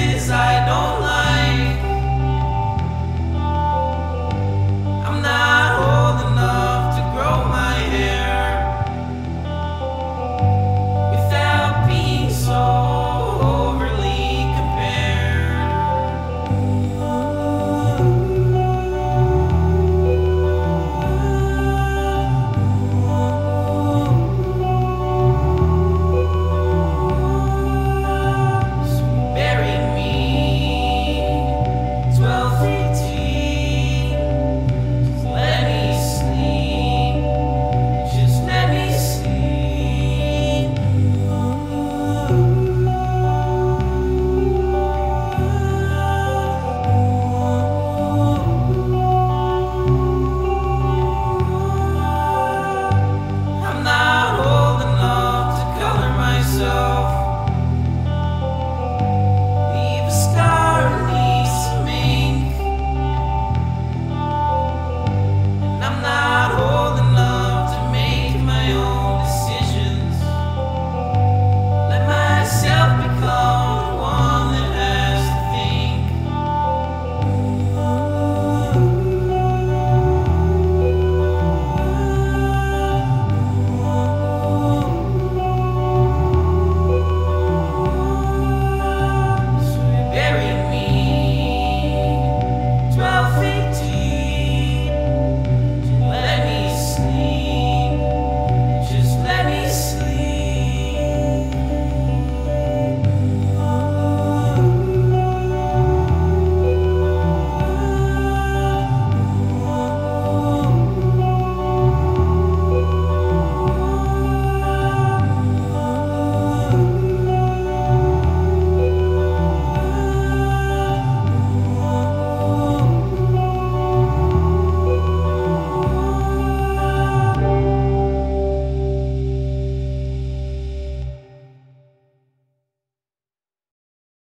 places I know